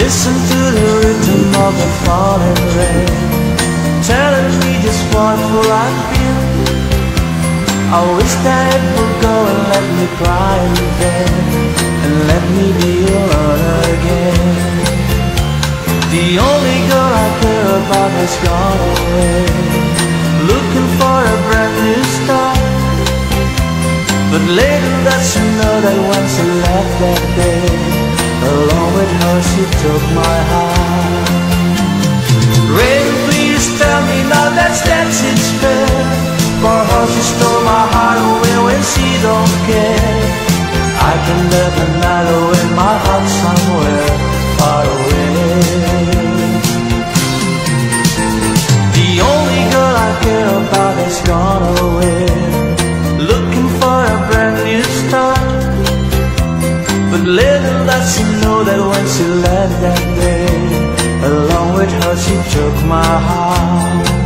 listen to the rhythm of the falling rain Telling me just what will I feel. I wish that it would go and let me cry in vain And let me be alone again. The only girl I care about has gone away Looking for a brand new start But later that you know that once she left that day Along with her she took my heart. Rain, please tell me now that's that's it's fair For her she stole my heart oh, away when she don't care But little does she know that when she left that day Along with her she took my heart